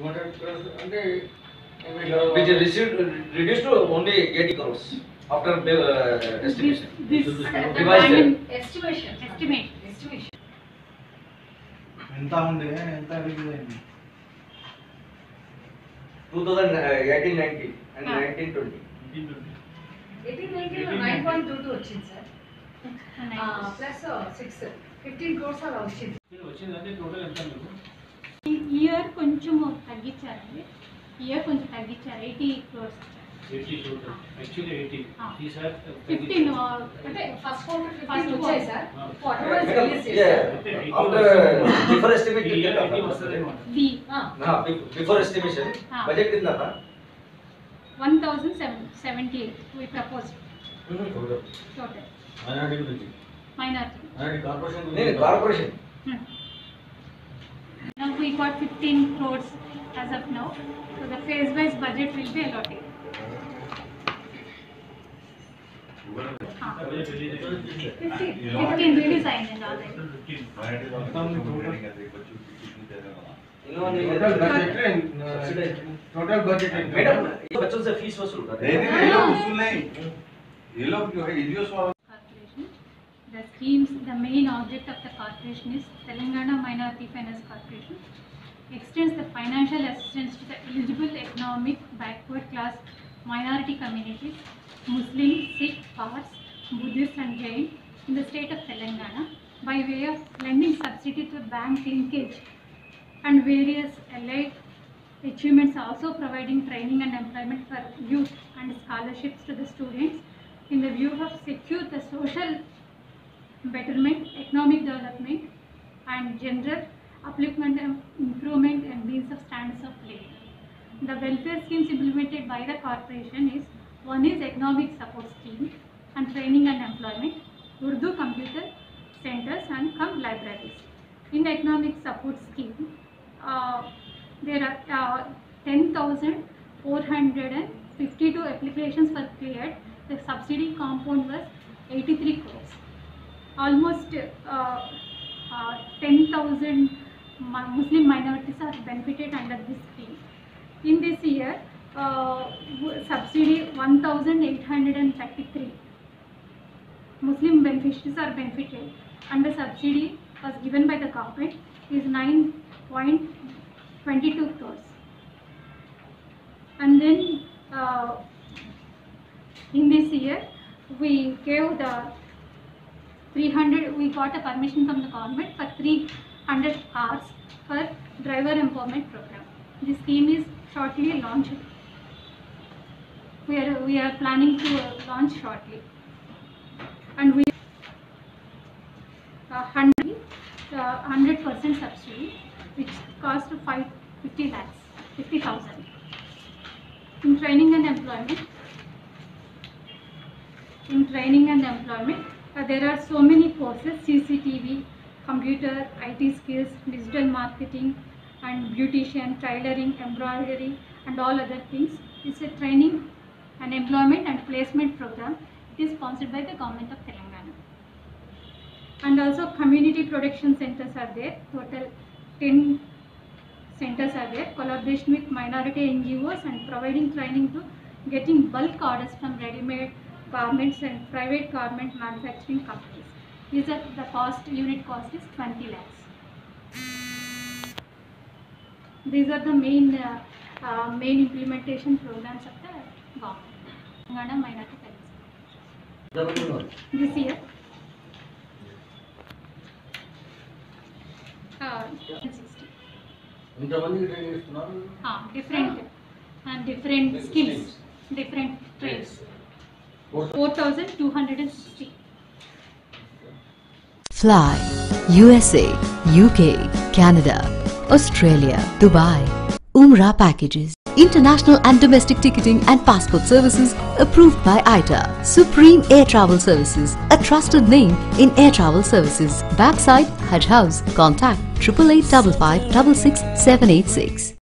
Two అంటే which is received, reduced to only 80 crores after uh, estimation. This, Revised. Estimation Estimate. Estimation ఎంత ఉంది ఎంత release అయింది 2018 19 and Ah. 19 20. Eighteen nineteen nine point two two వచ్చింది sir nine. Plus six fifteen crores అలా వచ్చింది వచ్చిందంటే total ఎంత మీకు ఇయర్ కొంచెం తగ్గించారండి ఇయర్ కొంచెం తగ్గించారు eighty crores eighty total actually eighty Ah. ఈసారి ఫిఫ్టీన్ అంటే ఫస్ట్ క్వార్టర్ First ఫిఫ్టీన్ వచ్చాయి sir quarter Madam, wise release yeah, చేశారు after before estimate ఈ ఇయర్ कितना ఎయిటీ था? వస్తుంది ది हाँ, be- before estimation Ah. budget कितना got 15 crores as of now. So the phase-wise budget will be allotted. Total budget madam बच्चों से fees वसूल कर रहे हैं। ये लोग वसूल नहीं ये लोग जो है The schemes, the main object of the corporation is Telangana Minority Finance Corporation extends the financial assistance to the eligible economic backward class minority communities, Muslim, Sikh, Parsi, Buddhist and Jain in the state of Telangana by way of lending subsidy to bank linkage and various allied achievements also providing training and employment for youth and scholarships to the students in the view of secure the social betterment, economic development and general upliftment and improvement and means of standards of living. The welfare schemes implemented by the corporation is one is economic support scheme and training and employment, Urdu computer centers and come libraries. In economic support scheme, uh, there are uh, 10,452 applications were cleared. The subsidy compound was 83 crores. Almost uh, uh, 10,000 mu- Muslim minorities are benefited under this scheme. In this year, uh, subsidy 1,833 Muslim beneficiaries are benefited and the subsidy was given by the government is 9.22 crores. And then uh, in this year, we gave the 300, we got a permission from the government for 300 hours for driver empowerment program. This scheme is shortly launched. We are, we are planning to uh, launch shortly. And we uh, 100 uh, 100% subsidy which cost 5, 50 lakhs 50000 in training and employment in training and employment uh, there are so many courses cctv computer it skills digital marketing and beautician tailoring embroidery and all other things. It's a training and employment and placement program. It is sponsored by the government of telangana. And also community production centers are there. Total 10 centers are there. Collaboration with minority ngos and providing training to getting bulk orders from ready-made garments and private garment manufacturing companies result the cost unit cost is 20 lakhs. These are the main uh, uh, main implementation programs of the government. Angana minority this year? Uh, uh, different. And different skills. different trades 4260 Fly USA, UK, Canada, Australia, Dubai. Umrah packages. International and domestic ticketing and passport services approved by ITA. Supreme Air Travel Services, a trusted name in air travel services. Backside Hajj House. Contact 888 786 786.